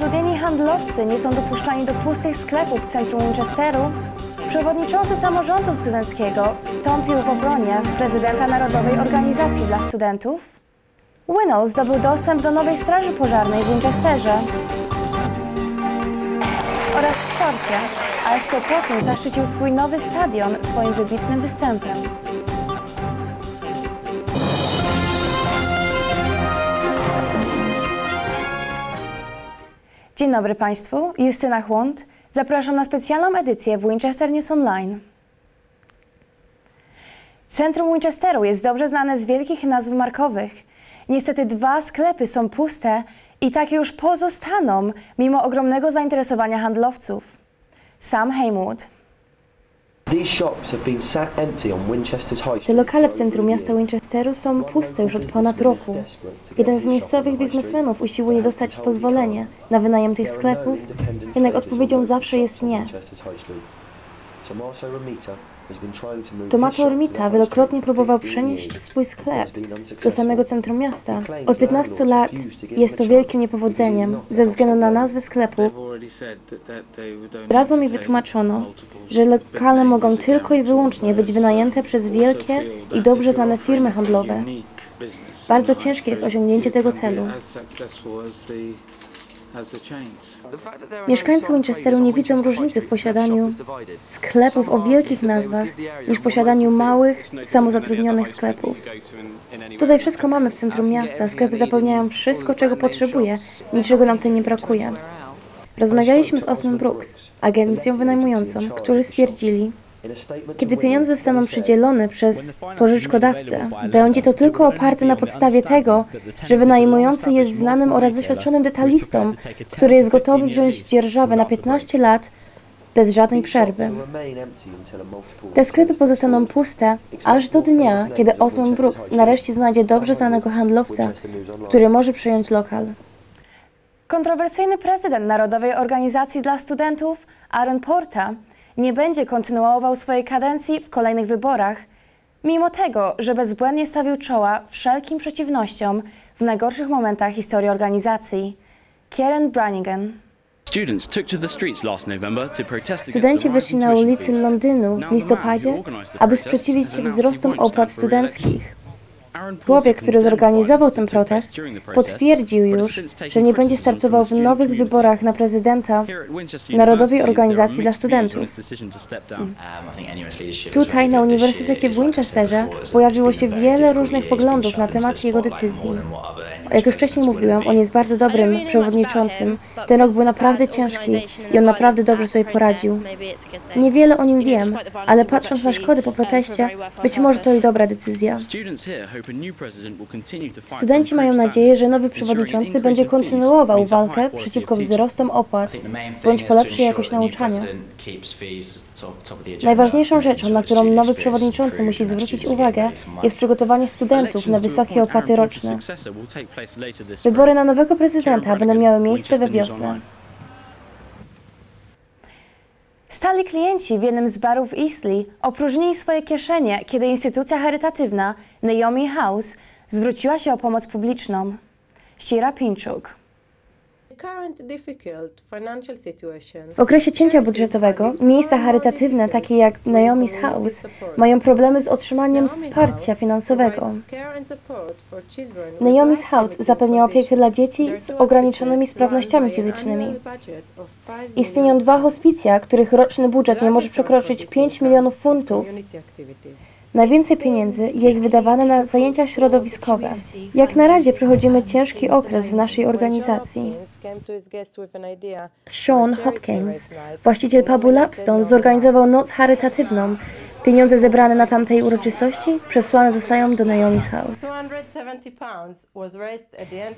zatrudnieni handlowcy nie są dopuszczani do pustych sklepów w centrum Winchesteru, przewodniczący samorządu studenckiego wstąpił w obronie prezydenta Narodowej Organizacji dla Studentów. Winnell zdobył dostęp do nowej straży pożarnej w Winchesterze oraz w sporcie. AFC Totten zaszczycił swój nowy stadion swoim wybitnym występem. Dzień dobry Państwu, Justyna Chłont. Zapraszam na specjalną edycję w Winchester News Online. Centrum Winchesteru jest dobrze znane z wielkich nazw markowych. Niestety dwa sklepy są puste i takie już pozostaną mimo ogromnego zainteresowania handlowców. Sam Haywood. Te lokale w centrum miasta Winchesteru są puste już od ponad roku. Jeden z miejscowych biznesmenów usiłuje dostać pozwolenie na wynajem tych sklepów, jednak odpowiedzią zawsze jest nie. Tomato Ormita wielokrotnie próbował przenieść swój sklep do samego centrum miasta. Od 15 lat jest to wielkim niepowodzeniem ze względu na nazwę sklepu. Od razu mi wytłumaczono, że lokale mogą tylko i wyłącznie być wynajęte przez wielkie i dobrze znane firmy handlowe. Bardzo ciężkie jest osiągnięcie tego celu. Mieszkańcy Winchesteru nie widzą różnicy w posiadaniu sklepów o wielkich nazwach niż posiadaniu małych, samozatrudnionych sklepów. Tutaj wszystko mamy w centrum miasta. Sklepy zapewniają wszystko, czego potrzebuje. Niczego nam tutaj nie brakuje. Rozmawialiśmy z Osmem Brooks, agencją wynajmującą, którzy stwierdzili, kiedy pieniądze zostaną przydzielone przez pożyczkodawcę, będzie to tylko oparte na podstawie tego, że wynajmujący jest znanym oraz doświadczonym detalistą, który jest gotowy wziąć dzierżawę na 15 lat bez żadnej przerwy. Te sklepy pozostaną puste aż do dnia, kiedy Osmond Brooks nareszcie znajdzie dobrze znanego handlowca, który może przyjąć lokal. Kontrowersyjny prezydent Narodowej Organizacji dla Studentów, Aaron Porta, nie będzie kontynuował swojej kadencji w kolejnych wyborach, mimo tego, że bezbłędnie stawił czoła wszelkim przeciwnościom w najgorszych momentach historii organizacji. Kieran Brannigan. Studenci wyszli na ulicy Londynu w listopadzie, aby sprzeciwić się wzrostom opłat studenckich. Człowiek, który zorganizował ten protest, potwierdził już, że nie będzie startował w nowych wyborach na prezydenta Narodowej Organizacji dla Studentów. Tutaj na Uniwersytecie w Winchesterze pojawiło się wiele różnych poglądów na temat jego decyzji. Jak już wcześniej mówiłam, on jest bardzo dobrym przewodniczącym. Ten rok był naprawdę ciężki i on naprawdę dobrze sobie poradził. Niewiele o nim wiem, ale patrząc na szkody po proteście, być może to i dobra decyzja. Studenci mają nadzieję, że nowy przewodniczący będzie kontynuował walkę przeciwko wzrostom opłat bądź polepszy jakość nauczania. Najważniejszą rzeczą, na którą nowy przewodniczący musi zwrócić uwagę, jest przygotowanie studentów na wysokie opłaty roczne. Wybory na nowego prezydenta będą miały miejsce we wiosnę. Stali klienci w jednym z barów Eastleigh opróżnili swoje kieszenie, kiedy instytucja charytatywna Naomi House zwróciła się o pomoc publiczną. Ścira Pinczuk. W okresie cięcia budżetowego miejsca charytatywne, takie jak Naomi's House, mają problemy z otrzymaniem wsparcia finansowego. Naomi's House zapewnia opiekę dla dzieci z ograniczonymi sprawnościami fizycznymi. Istnieją dwa hospicja, których roczny budżet nie może przekroczyć 5 milionów funtów. Najwięcej pieniędzy jest wydawane na zajęcia środowiskowe. Jak na razie przechodzimy ciężki okres w naszej organizacji. Sean Hopkins, właściciel pubu Lapstone, zorganizował noc charytatywną. Pieniądze zebrane na tamtej uroczystości przesłane zostają do Naomi's House.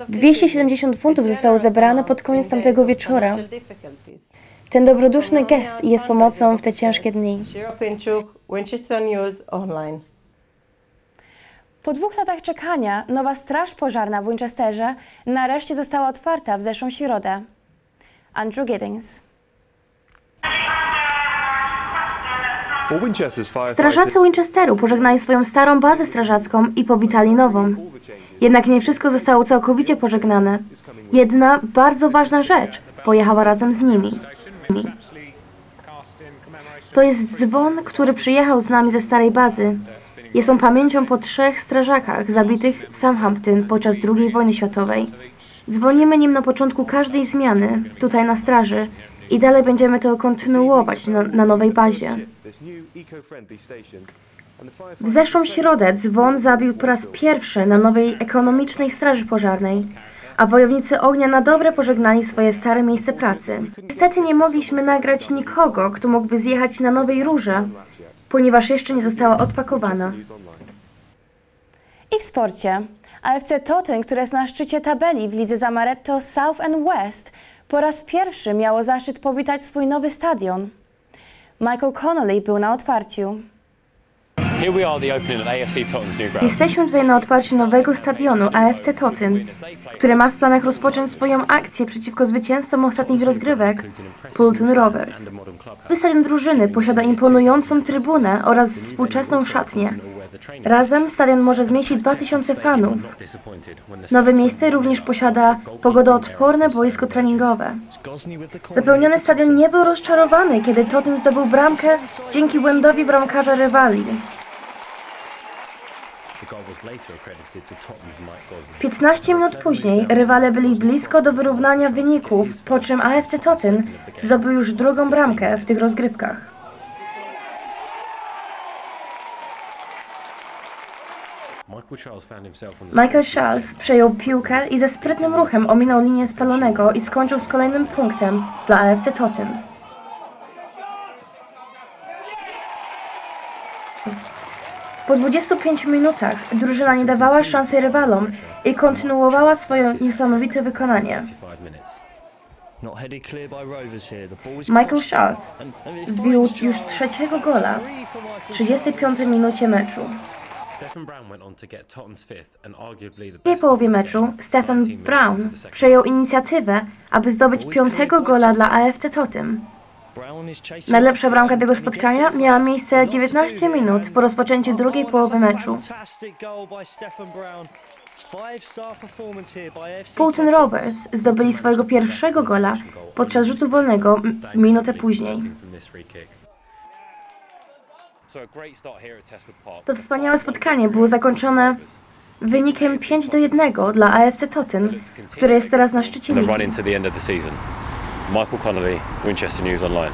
270 funtów zostało zebrane pod koniec tamtego wieczora. Ten dobroduszny gest jest pomocą w te ciężkie dni. Po dwóch latach czekania nowa straż pożarna w Winchesterze nareszcie została otwarta w zeszłą środę. Andrew Giddings. Strażacy Winchesteru pożegnali swoją starą bazę strażacką i powitali nową. Jednak nie wszystko zostało całkowicie pożegnane. Jedna bardzo ważna rzecz pojechała razem z nimi. To jest dzwon, który przyjechał z nami ze starej bazy. Jest on pamięcią po trzech strażakach zabitych w Southampton podczas II wojny światowej. Dzwonimy nim na początku każdej zmiany, tutaj na straży, i dalej będziemy to kontynuować na, na nowej bazie. W zeszłą środę dzwon zabił po raz pierwszy na nowej ekonomicznej straży pożarnej, a wojownicy ognia na dobre pożegnali swoje stare miejsce pracy. Niestety nie mogliśmy nagrać nikogo, kto mógłby zjechać na Nowej Rurze, ponieważ jeszcze nie została odpakowana. I w sporcie. AFC Totten, które jest na szczycie tabeli w lidze Zamaretto South and West, po raz pierwszy miało zaszczyt powitać swój nowy stadion. Michael Connolly był na otwarciu. Jesteśmy tutaj na otwarciu nowego stadionu AFC Totten, który ma w planach rozpocząć swoją akcję przeciwko zwycięzcom ostatnich rozgrywek Fulton Rovers. Stadion drużyny posiada imponującą trybunę oraz współczesną szatnię. Razem stadion może zmieścić 2000 fanów. Nowe miejsce również posiada pogodoodporne boisko treningowe. Zapełniony stadion nie był rozczarowany, kiedy Totten zdobył bramkę dzięki błędowi bramkarza rywali. 15 minut później rywale byli blisko do wyrównania wyników, po czym AFC Totten zdobył już drugą bramkę w tych rozgrywkach. Michael Charles przejął piłkę i ze sprytnym ruchem ominął linię spalonego i skończył z kolejnym punktem dla AFC Totten. Po 25 minutach drużyna nie dawała szansy rywalom i kontynuowała swoje niesamowite wykonanie. 55 minutes. Not headed clear by Rovers here. The ball is Michael Charles wbił już trzeciego gola w 35 minucie meczu. W best połowie meczu. Stephen 13 minutes Brown przejął inicjatywę, aby zdobyć piątego gola dla AFC Totem. Najlepsza bramka tego spotkania miała miejsce Lot to 19 do here. minut po rozpoczęciu drugiej połowy meczu. Tottenham. Rovers zdobyli swojego pierwszego gola podczas rzutu wolnego minutę później. To wspaniałe spotkanie było zakończone wynikiem 5 do 1 dla AFC Totten, które jest teraz na szczycie ligi. Michael Connolly, Winchester News Online.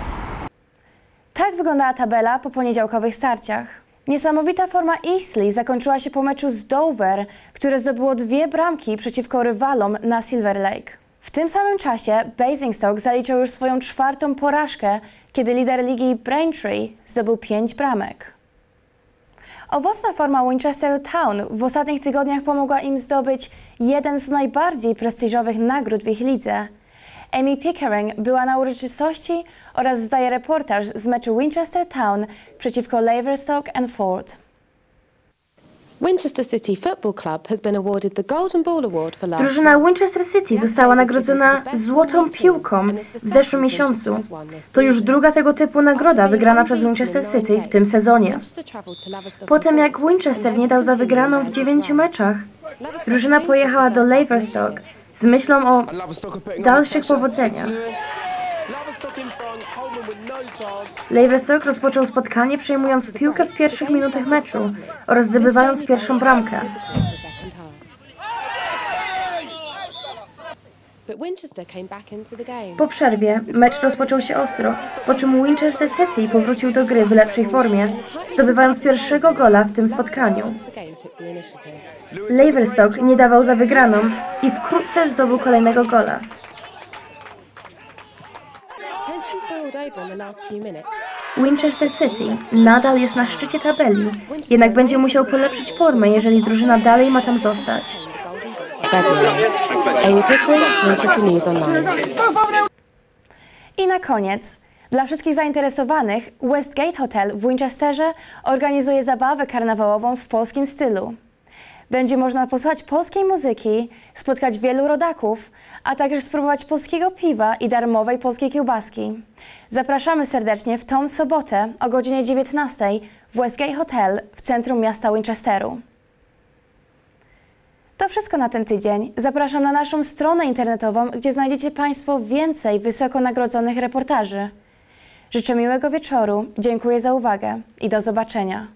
Tak wyglądała tabela po poniedziałkowych starciach. Niesamowita forma Eastleigh zakończyła się po meczu z Dover, które zdobyło dwie bramki przeciwko rywalom na Silver Lake. W tym samym czasie Basingstoke zaliczył już swoją czwartą porażkę, kiedy lider ligi Braintree zdobył pięć bramek. Owocna forma Winchester Town w ostatnich tygodniach pomogła im zdobyć jeden z najbardziej prestiżowych nagród w ich lidze. Amy Pickering była na uroczystości oraz zdaje reportaż z meczu Winchester Town przeciwko Laverstock and Ford. Winchester City Football Club has been awarded the Golden Ball Award for last Drużyna. Winchester City została nagrodzona złotą piłką w zeszłym miesiącu. To już druga tego typu nagroda wygrana przez Winchester City w tym sezonie. Potem and jak Winchester nie dał za wygraną w dziewięciu meczach, drużyna pojechała do Laverstock z myślą o dalszych powodzeniach. Laverstock rozpoczął spotkanie przejmując piłkę w pierwszych minutach meczu oraz zdobywając pierwszą bramkę. Po przerwie mecz rozpoczął się ostro, po czym Winchester City powrócił do gry w lepszej formie, zdobywając pierwszego gola w tym spotkaniu. Laverstock nie dawał za wygraną i wkrótce zdobył kolejnego gola. Winchester City nadal jest na szczycie tabeli, jednak będzie musiał polepszyć formę, jeżeli drużyna dalej ma tam zostać. I na koniec, dla wszystkich zainteresowanych, Westgate Hotel w Winchesterze organizuje zabawę karnawałową w polskim stylu. Będzie można posłuchać polskiej muzyki, spotkać wielu rodaków, a także spróbować polskiego piwa i darmowej polskiej kiełbaski. Zapraszamy serdecznie w tą sobotę o godzinie 19 w Westgate Hotel w centrum miasta Winchesteru. To wszystko na ten tydzień. Zapraszam na naszą stronę internetową, gdzie znajdziecie Państwo więcej wysoko nagrodzonych reportaży. Życzę miłego wieczoru, dziękuję za uwagę i do zobaczenia.